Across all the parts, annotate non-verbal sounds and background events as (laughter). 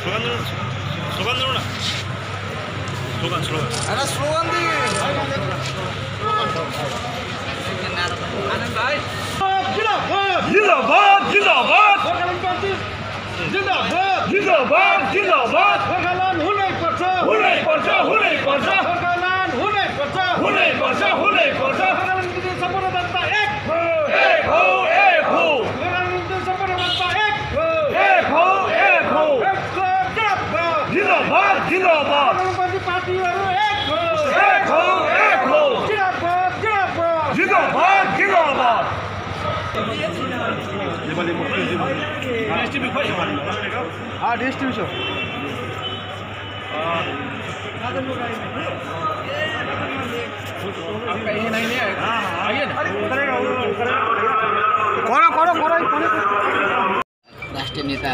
Slogan দেবো slogan দেবো না স্লোগান স্লোগান একটা স্লোগান দিয়ে জিন্দাবাদ জিন্দাবাদ জিন্দাবাদ জিন্দাবাদ हुनै हाँ डिस्ट्रिब्यूट शो करो करो करो राष्ट्रिय नेता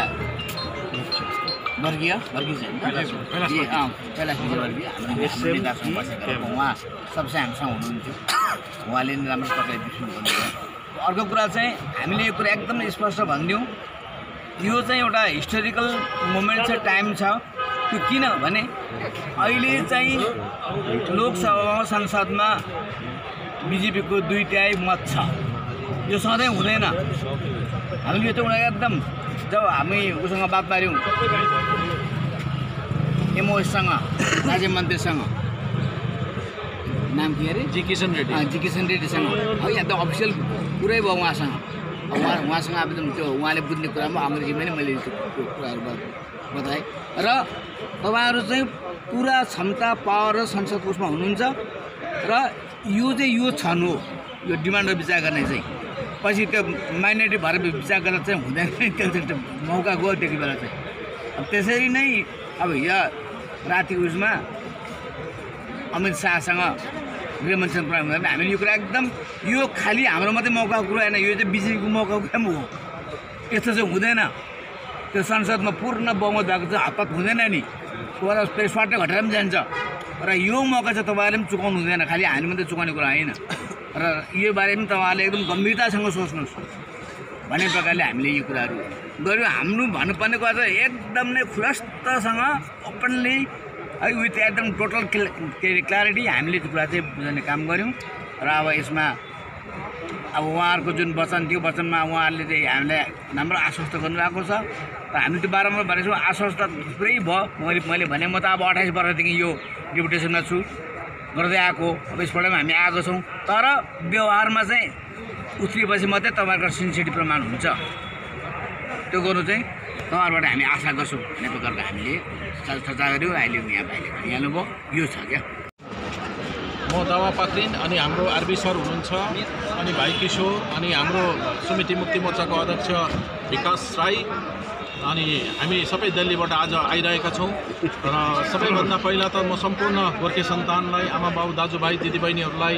वर्गीय वर्गीय चाहिँ ए अँ कैलाश विजय वर्गीय। हाम्रो हाम्रो नेतासँग बसेका छौँ। उहाँ सबसे हामीसँग हुनुहुन्थ्यो। उहाँले नि राम्रो प्रकारले अर्को कुरा चाहिँ हामीले यो कुरा एकदम स्पष्ट भनिदिउँ। यो चाहिँ एउटा हिस्टोरिकल मोमेन्ट छ टाइम छ। त्यो किन भने अहिले चाहिँ लोकसभामा संसदमा बिजेपीको दुईटाइ मत छ। यो सधैँ हुँदैन। हामीले यो त उनीहरू एकदम जब हामी उसँग बात माऱ्यौँ एमओएससँग राज्य मन्त्रीसँग। नाम के अरे? जी किसन रेड्डी। जी किसन रेड्डीसँग। है यहाँ त अफिसियल कुरै भयो उहाँसँग। उहाँ उहाँसँग अब त्यो उहाँले बुझ्ने कुरामा अङ्ग्रेजीमै नै मैले त्यो कुराहरू बताएँ। र तपाईँहरू चाहिँ पुरा क्षमता पावर र संसदको उसमा हुनुहुन्छ। र यो चाहिँ यो छन् हो। यो डिमान्ड विचार गर्ने चाहिँ। पछि त्यो माइनोरिटी भएर विचार गरेर चाहिँ हुँदैन। (laughs) त्यो चाहिँ मौका गयो त्यति बेला चाहिँ। अब त्यसरी नै अब यहाँ राति उसमा अमित शाहसँग गृहमन्त्रीसँग कुरा हुँदैन हामीले यो कुरा एकदम यो खालि हाम्रो मात्रै मौकाको कुरा होइन यो चाहिँ बिजेपीको मौकाको कुरा पनि हो। यस्तो चाहिँ हुँदैन। त्यो संसदमा पूर्ण बहुमत भएको चाहिँ हतपत हुँदैन नि। फेरि स्वाट घटेर पनि जान्छ। र यो मौका चाहिँ तपाईँहरूले पनि चुकाउनु हुँदैन। खालि हामी मात्रै चुकाउने कुरा होइन। र यो बारे पनि तपाईँहरूले एकदम गम्भीरतासँग सोच्नुहोस्। भन्ने प्रकारले हामीले यो कुराहरू गऱ्यौँ हाम्रो भन्नुपर्ने कुरा चाहिँ एकदम नै खुलस्तसँग ओपनली है विथ एकदम टोटल के अरे क्ल्यारिटी हामीले त्यो कुरा चाहिँ बुझाउने काम गऱ्यौँ। र अब यसमा अब उहाँहरूको जुन वचन थियो वचनमा उहाँहरूले चाहिँ हामीलाई राम्रो आश्वस्त गर्नुभएको छ। र हामी त्यो बारम्बार भनेको छौँ आश्वस्त पुरै भयो। मैले मैले भने म त अब अठाइस वर्षदेखि यो डिपुटेसनमा छु। गर्दै आएको अब यसपल्ट पनि हामी आएको छौँ। तर व्यवहारमा चाहिँ उत्रिएपछि मात्रै तपाईँहरूको सिन्सिटी प्रमाण हुन्छ। त्यो गर्नु चाहिँ तपाईँहरूबाट हामी आशा गर्छौँ भन्ने प्रकारको हामीले चर्चा गऱ्यौँ अहिले यहाँ भाइले भनिहाल्नुभयो यो छ क्या। म दावा पात्रिन अनि हाम्रो आरबी सर हुनुहुन्छ अनि भाइ किशोर अनि हाम्रो समिति मुक्ति मोर्चाको अध्यक्ष विकास राई। अनि हामी सबै दिल्लीबाट आज आइरहेका छौँ। र सबैभन्दा पहिला त म सम्पूर्ण गोर्खे सन्तानलाई आमा बाउ दाजुभाइ दिदीबहिनीहरूलाई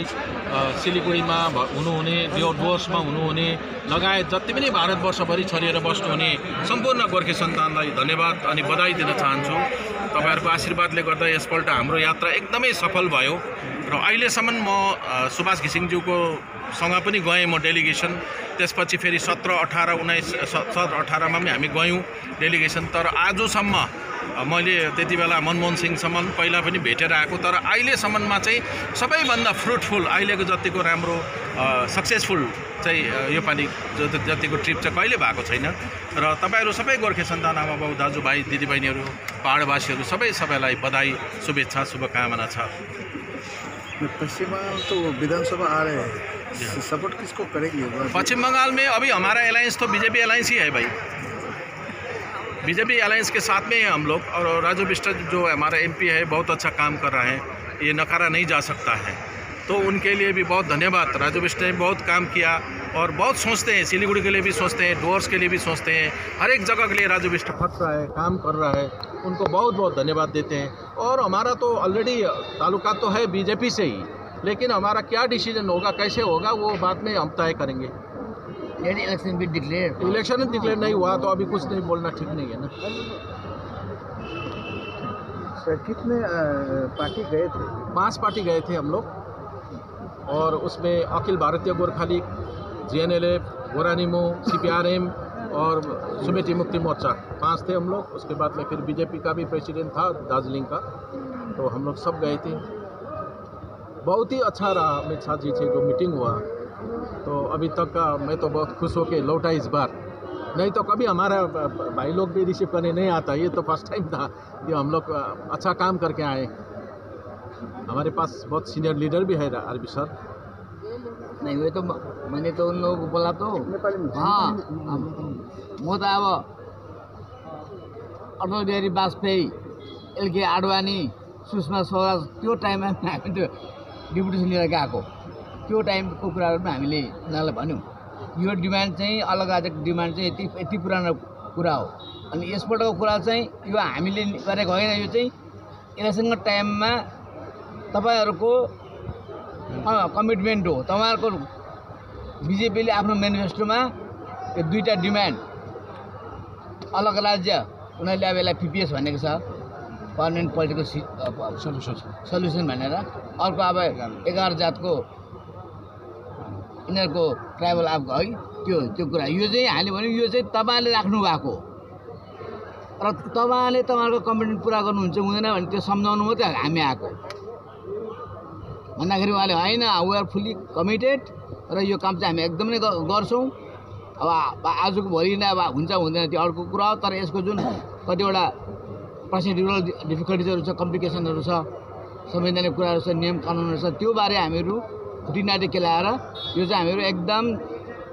भ- हुनुहुने डुवर्समा हुनुहुने लगायत जति पनि भारतवर्षभरि छरिएर बस्नुहुने सम्पूर्ण गोर्खे सन्तानलाई धन्यवाद अनि बधाई दिन चाहन्छु। तपाईँहरूको आशीर्वादले गर्दा यसपल्ट हाम्रो यात्रा एकदमै सफल भयो। र अहिलेसम्म म सुभाष घिसिङज्यूको सँग पनि गएँ म डेलिगेसन। त्यसपछि फेरि सत्र अठार उन्नाइस सत्र अठारमा पनि हामी गयौँ डेलिगेसन। तर आजसम्म मैले त्यति बेला मनमोहन सिंहसम्म पहिला पनि भेटेर आएको। तर अहिलेसम्ममा चाहिँ सबैभन्दा फ्रुटफुल अहिलेको जतिको राम्रो सक्सेसफुल चाहिँ योपालि जतिको ट्रिप चाहिँ कहिले भएको छैन। र तपाईँहरू सबै गोर्खे सन्तान आमा बाउ दाजुभाइ दिदीबहिनीहरू पाहाडवासीहरू सबै सबैलाई बधाई शुभेच्छा शुभकामना छ। पश्चिम बंगाल तो विधानसभा आ रहे हैं। सपोर्ट किसको करेंगे पश्चिम बंगाल में अभी हमारा अलायंस तो बीजेपी अलायंस ही है भाई। बीजेपी अलायंस के साथ में है हम लोग और राजू बिस्टर जो हमारा एमपी है बहुत अच्छा काम कर रहा है। ये नकारा नहीं जा सकता है। तो उनके लिए भी बहुत धन्यवाद। राजू बिष्ट ने बहुत काम किया। और बहुत सोचते हैं सिलीगुड़ी के लिए भी सोचते हैं डोर्स के लिए भी सोचते हैं हर एक जगह के लिए राजू बिष्ट खट रहा है काम कर रहा है उनको बहुत बहुत धन्यवाद देते हैं। और हमारा तो ऑलरेडी ताल्लुका तो है बीजेपी से ही लेकिन हमारा क्या डिसीज़न होगा कैसे होगा वो बाद में हम तय करेंगे। यदि इलेक्सन भी डिक्लेयर इलेक्शन डिक्लेयर नहीं हुआ तो अभी कुछ नहीं बोलना ठीक नहीं है ना। सर कितने पार्टी गए थे? पाँच पार्टी गए थे हम लोग और उसमें अखिल भारतीय गोरखा लीग जीएनएलएफ गोरानिमो सीपीआरएम और सुमेटी मुक्ति मोर्चा पाँच थे हम लोग, उसके बाद में फिर बीजेपी का भी प्रेसिडेंट था, दार्जिलिंग का। तो हम लोग सब गए थे। बहुत ही अच्छा रहा अमित शाह जी से जो मीटिंग हुआ। तो अभी तक का मैं तो बहुत खुश होके लौटा इस बार। नहीं तो कभी हमारा भाई लोग भी रिसीव करने नहीं आता, ये तो फ़र्स्ट टाइम था कि हम लोग अच्छा काम करके आए। हमारे पास बहुत सीनियर लीडर भी है आरबी सर। नहीं, वो तो म- मैंने तो उन लोगों को बोला तो हाँ। म त अब अटल बिहारी वाजपेयी एलके आडवाणी सुषमा स्वराज त्यो टाइममा हामी त्यो डिपुटेसन लिएर गएको। त्यो टाइमको कुराहरू पनि हामीले उनीहरूलाई भन्यौँ। यो डिमान्ड चाहिँ अलग राज्यको डिमान्ड चाहिँ यति यति पुरानो कुरा हो। अनि यसपल्टको कुरा चाहिँ यो हामीले गरेको होइन यो चाहिँ इलेक्सनको टाइममा तपाईँहरूको कमिटमेन्ट हो। तपाईँहरूको बिजेपीले आफ्नो मेनिफेस्टोमा यो दुईवटा डिमान्ड अलग राज्य उनीहरूले अब यसलाई पिपिएस भनेको छ पर्मानेन्ट पोलिटिकल सि सल्युसन सल्युसन भनेर अर्को अब एघार जातको यिनीहरूको ट्राइबल अब है त्यो त्यो कुरा। यो चाहिँ हामीले भन्यो यो चाहिँ तपाईँले राख्नु भएको। र तपाईँले तपाईँहरूको कमिटमेन्ट पुरा गर्नुहुन्छ हुँदैन भने त्यो सम्झाउनु मात्रै हामी आएको। भन्दाखेरि उहाँले होइन वी आर फुल्ली कमिटेड र यो काम चाहिँ हामी एकदमै गर्छौँ। अब आजको भोलि नै अब हुन्छ हुँदैन त्यो अर्को कुरा हो। तर यसको जुन कतिवटा प्रोसिड्युरल डिफिकल्टिजहरू छ कम्प्लिकेसनहरू छ संवैधानिक कुराहरू छ नियम कानुनहरू छ त्यो बारे हामीहरू खुटिनाटी केलाएर यो चाहिँ हामीहरू एकदम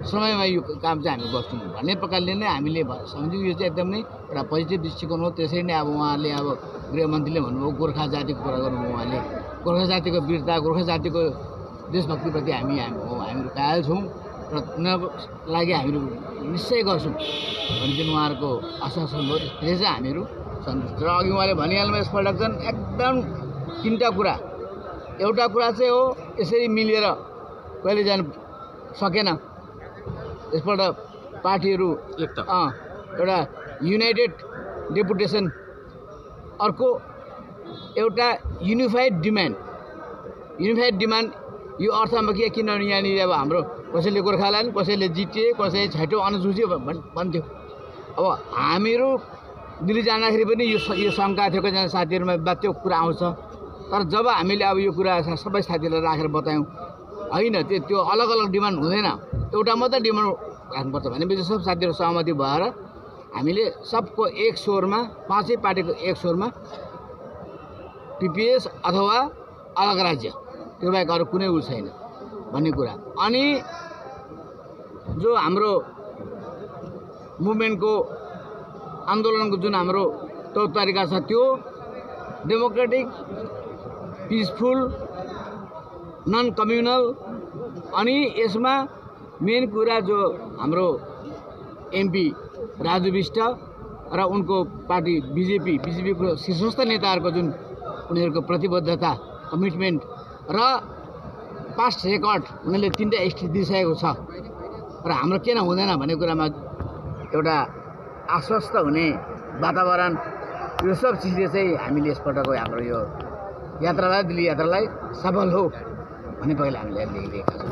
समयमा यो काम चाहिँ हामी गर्छौँ। भन्ने प्रकारले नै हामीले सम्झ्यौँ। यो चाहिँ एकदमै एउटा पोजिटिभ दृष्टिकोण हो। त्यसरी नै अब उहाँले अब गृहमन्त्रीले भन्नुभयो गोर्खा जातिको कुरा गर्नुभयो उहाँले। गोर्खा जातिको वीरता गोर्खा जातिको देशभक्तिप्रति हामी हामी हो हामीहरू कायल छौँ र उनीहरूको लागि हामीहरू निश्चय गर्छौँ भन्ने जुन उहाँहरूको आश्वासन हो। त्यसले चाहिँ हामीहरू सन्तुष्ट र अघि उहाँले भनिहाल्नु यसपल्ट चाहिँ एकदम तिनवटा कुरा। एउटा कुरा चाहिँ हो यसरी मिलेर कहिले जानु सकेन। यसपल्ट पार्टीहरू एकता। अँ एउटा युनाइटेड डेपुटेसन अर्को एउटा युनिफाइड डिमान्ड। युनिफाइड डिमान्ड यो अर्थमा के किनभने यहाँनिर अब हाम्रो कसैले गोर्खाल्यान्ड कसैले जिटिए कसैले छैटौँ अनुसूची भन् भन्थ्यो। अब हामीहरू दिल्ली जाँदाखेरि पनि यो यो शङ्का थियो कतिजना साथीहरूमा त्यो कुरा आउँछ। तर जब हामीले अब यो कुरा सबै साथीहरूलाई राखेर बतायौँ होइन त्यो त्यो अलग अलग डिमान्ड हुँदैन। एउटा मात्रै डिमान्ड राख्नुपर्छ भनेपछि सब साथीहरू सहमति भएर हामीले सबको एक स्वरमा पाँचै पार्टीको एक स्वरमा पिपिएस अथवा अलग राज्य। त्यो बाहेक अरू कुनै उ छैन भन्ने कुरा। अनि जो हाम्रो मुभमेन्टको आन्दोलनको जुन हाम्रो तौर तरिका छ त्यो डेमोक्रेटिक पिसफुल नन कम्युनल अनि यसमा मेन कुरा जो हाम्रो एमपी राजु विष्ट र उनको पार्टी बिजेपी बिजेपीको शीर्षस्थ नेताहरूको जुन उनीहरूको प्रतिबद्धता कमिटमेन्ट र पास्ट रेकर्ड उनीहरूले तिनवटा स्थिति दिइसकेको छ। र हाम्रो किन हुँदैन भन्ने कुरामा एउटा आश्वस्त हुने वातावरण यो सब चिजले चाहिँ हामीले यसपल्टको हाम्रो यो यात्रालाई दिल्ली यात्रालाई सफल हो भन्ने पहिला हामीले लेखिदिएका छौँ।